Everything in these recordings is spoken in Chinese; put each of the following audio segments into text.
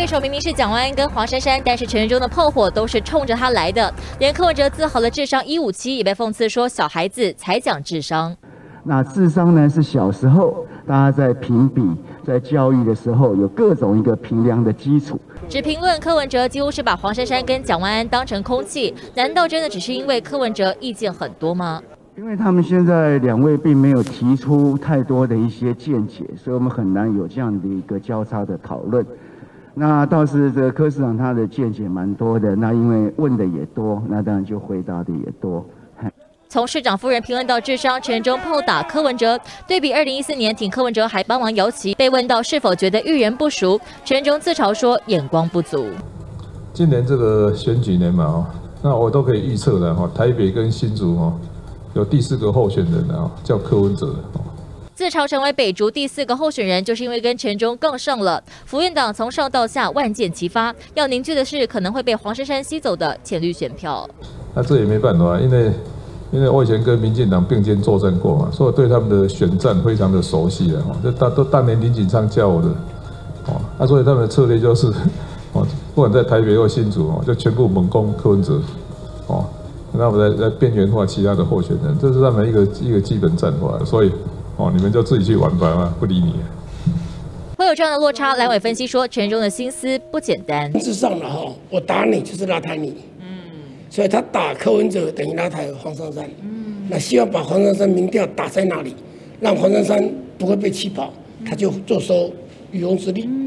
对手明明是蒋万安跟黄珊珊，但是陈时中的炮火都是冲着他来的。连柯文哲自豪的智商一五七也被讽刺说小孩子才讲智商。那智商呢？是小时候大家在评比、在教育的时候有各种一个评量的基础。只评论柯文哲几乎是把黄珊珊跟蒋万安当成空气，难道真的只是因为柯文哲意见很多吗？因为他们现在两位并没有提出太多的一些见解，所以我们很难有这样的一个交叉的讨论。那倒是这个柯市长他的见解蛮多的，那因为问的也多，那当然就回答的也多。从市长夫人评论到智商，陈中炮打柯文哲，对比二零一四年挺柯文哲还帮忙摇旗，被问到是否觉得遇人不熟，陈中自嘲说眼光不足。今年这个选举年嘛，哦，那我都可以预测的哈，台北跟新竹哦，有第四个候选人啊，叫柯文哲。自嘲成为北竹第四个候选人，就是因为跟陈中杠上了。福院党从上到下万箭齐发，要凝聚的是可能会被黄珊珊吸走的浅绿选票。那这也没办法，因为。因为我以前跟民进党并肩作战过嘛，所以对他们的选战非常的熟悉了。这大都当年林锦昌教我的，哦，那所以他们的策略就是，哦，不管在台北或新竹哦，就全部猛攻柯文哲，哦，那我们来来边缘化其他的候选人，这是他们一个一个基本战法。所以，哦，你们就自己去玩吧，不理你。会有这样的落差，蓝伟分析说，陈中的心思不简单。政治上了哈，我打你就是拉抬你。嗯所以他打柯文哲等于拉抬黄珊珊，嗯那希望把黄珊珊民调打在那里，让黄珊珊不会被气跑，他就坐收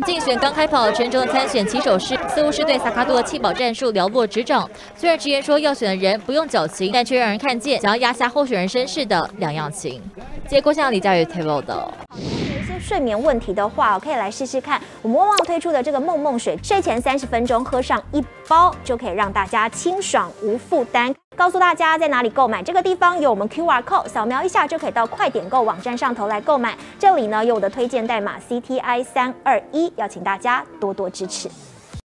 竞选刚开跑，陈忠的参选起手式似乎是对萨卡多的弃保战术了若指掌。虽然直言说要选的人不用矫情，但却让人看见想要压下候选人身世的两样情。结果像李佳宇 table 的。睡眠问题的话，可以来试试看我们旺旺推出的这个梦梦水，睡前三十分钟喝上一包，就可以让大家清爽无负担。告诉大家在哪里购买，这个地方有我们 QR code，扫描一下就可以到快点购网站上头来购买。这里呢有我的推荐代码 CTI 三二一，要请大家多多支持。